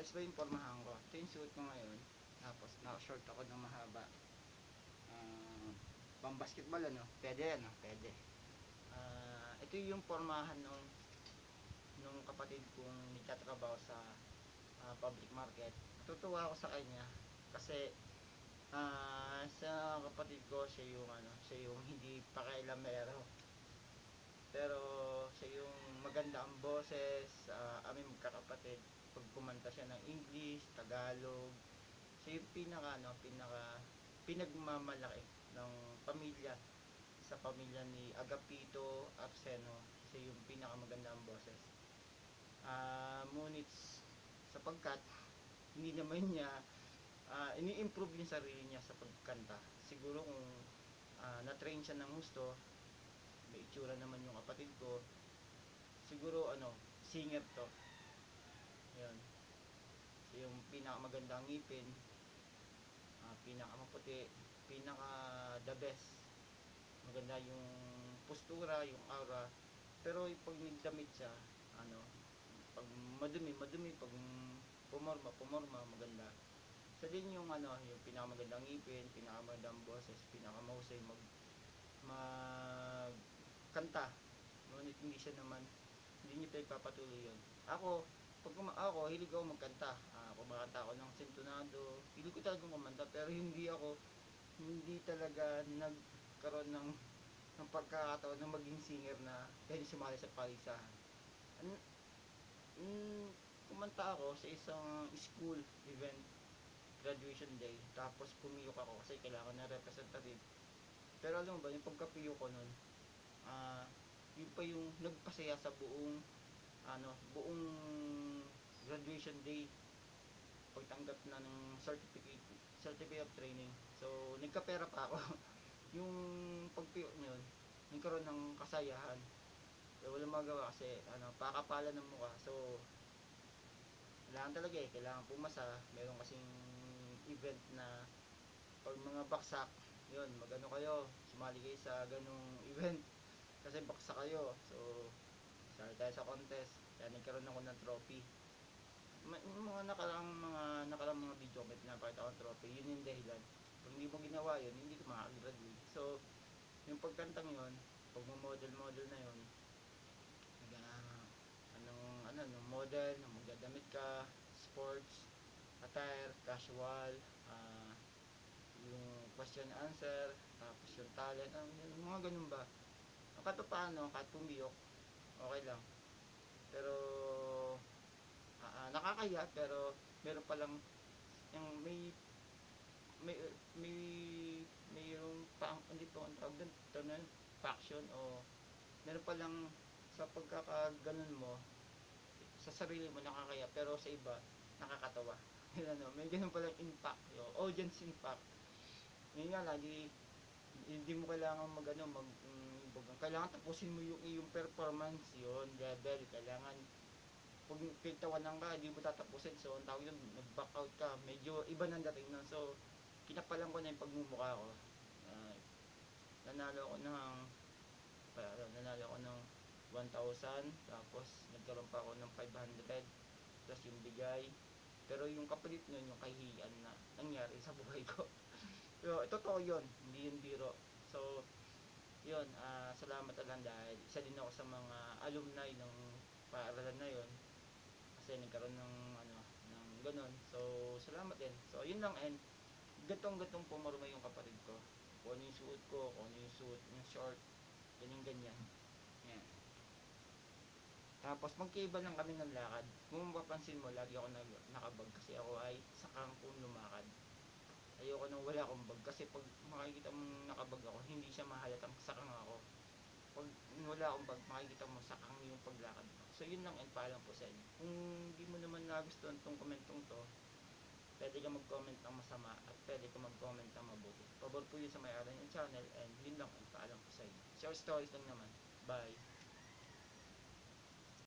ayos ba yung pormahan ko? Ito yung suot ko ngayon. Tapos, naka-short ako ng mahaba. Ah, pang basketball ano? Pwede ano? Pwede. Ah, ito yung pormahan nung nung kapatid kong nagtatrabaho sa ah, public market. Natutuwa ako sa kanya kasi ah, sa kapatid ko siya yung ano, siya yung hindi pakailamero. Pero siya yung maganda ang boses, ah, aming magkakapatid. Pag kumanta siya ng English, Tagalog, siya yung pinaka ano, pinaka pinagmamalaki ng pamilya sa pamilya ni Agapito Arseno. Siya yung pinakamaganda ang boses. Ah, ngunit sapagkat hindi naman niya ah, ini-improve yung sarili niya sa pagkanta. Siguro kung ah, na-train siya ng gusto, may itsura naman yung kapatid ko. Siguro ano, singer to. Yan. Yung pinakamagandang ngipin, ah, pinakamaputi, pinaka the best. Maganda yung postura, yung aura. Pero pag nagdamit siya, ano, pag madumi, madumi, pag pumorma, pumorma, maganda. Siya din yung ano, yung pinakamagandang ngipin, pinakamagandang boses, pinakamahusay mag mag kanta. Ngunit hindi siya naman, hindi niya pinagpapatuloy yun. Ako, pag ako, hilig ako magkanta. Ah, kumakanta ako ng sintonado. Hilig ko talaga kumanta, pero hindi ako, hindi talaga nagkaroon ng ng pagkakataon na maging singer na pwede sumali sa palisahan. An, mm, kumanta ako sa isang school event graduation day tapos pumiyok ako kasi kailangan na representative pero alam mo ba yung pagkapiyok ko nun ah yun pa yung nagpasaya sa buong ano buong graduation day pagtanggap na ng certificate certificate of training. So nagkapera pa ako. Yung pagpiyok yun nagkaroon ng kasayahan. So, walang magawa kasi ano pakapala ng mukha. So kailangan talaga eh kailangan pumasa. Meron kasing event na pag mga baksak yun magano kayo sumali kayo sa ganung event. Kasi baksak kayo. So sali tayo sa contest kaya nagkaroon ako ng trophy. Mga nakarang mga nakarang mga video may pinapakita akong trophy yun yung dahilan. Pag hindi mo ginawa yun hindi ka makakagraduate so yung pagkantang yun pag model model na yun nag anong ano nung model magdadamit ka sports attire casual ah yung question answer tapos yung talent ang yung mga ganun ba. Kato paano okay lang pero ah, nakakaya pero meron palang yung may may may mayroong pa hindi po ang tawag doon yun, faction o meron palang sa pagkakaganon mo sa sarili mo nakakaya pero sa iba nakakatawa. Ano may ganun palang impact yung audience impact. Yun nga lagi hindi mo kailangan mag ano mag mm, bagang- kailangan tapusin mo yung iyong performance yun level kailangan pag pintawanan ka hindi mo tatapusin. So ang tawag yun nag back out ka. Medyo iba nang dating nun. So kinapalan ko na yung pagmumukha ko. Ah, nanalo ako ng pa- nanalo ako ng 1,000 tapos nagkaroon pa ako ng 500 plus yung bigay. Pero yung kapalit nun yung kahihiyan na nangyari sa buhay ko. Pero totoo yun. Hindi yun biro. So yun ah salamat na lang dahil isa din ako sa mga alumni ng paaralan na yun. Kasi nagkaroon ng ano ng ganun. So salamat din. So yun lang and gatong gatong pumarma yung kapatid ko. Kung ano yung suot ko kung ano yung suot yung short ganyan ganyan. Yan. Tapos magkaiba lang kami ng lakad. Kung mapapansin mo lagi ako nag, nakabag kasi ako ay sakang kung lumakad ayoko nang wala akong bag kasi pag makikita mo nakabag ako hindi siya mahalatang sakang ako. Pag wala akong bag makikita mo sakang yung paglakad ko. So yun lang and paalam po sa inyo. Kung hindi mo naman nagustuhan tong komentong to pwede ka mag-comment ng masama at pwede ka mag-comment ng mabuti. Pabor po yun sa may-ari ng channel and yun lang and paalam po sa inyo. Short stories lang naman. Bye